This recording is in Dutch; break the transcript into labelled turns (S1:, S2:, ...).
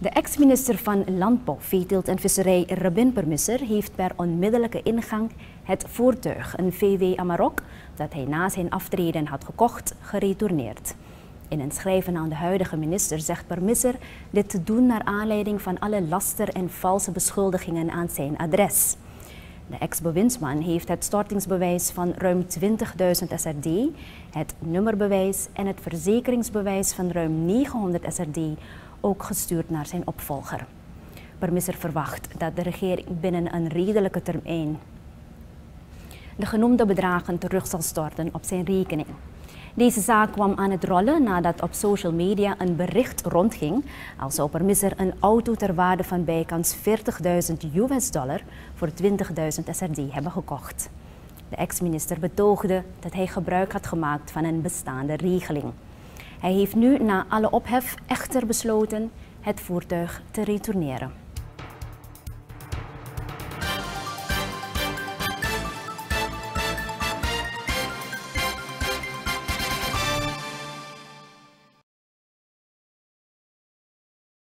S1: De ex-minister van Landbouw, Veeteelt en Visserij Rabin Permisser heeft per onmiddellijke ingang het voertuig, een VW Amarok, dat hij na zijn aftreden had gekocht, geretourneerd. In een schrijven aan de huidige minister zegt Permisser dit te doen naar aanleiding van alle laster en valse beschuldigingen aan zijn adres. De ex-bewindsman heeft het stortingsbewijs van ruim 20.000 SRD, het nummerbewijs en het verzekeringsbewijs van ruim 900 SRD ook gestuurd naar zijn opvolger. Permisser verwacht dat de regering binnen een redelijke termijn de genoemde bedragen terug zal storten op zijn rekening. Deze zaak kwam aan het rollen nadat op social media een bericht rondging als zou Permisser een auto ter waarde van bijkans 40.000 US dollar voor 20.000 SRD hebben gekocht. De ex-minister betoogde dat hij gebruik had gemaakt van een bestaande regeling. Hij heeft nu na alle ophef echter besloten het voertuig te retourneren.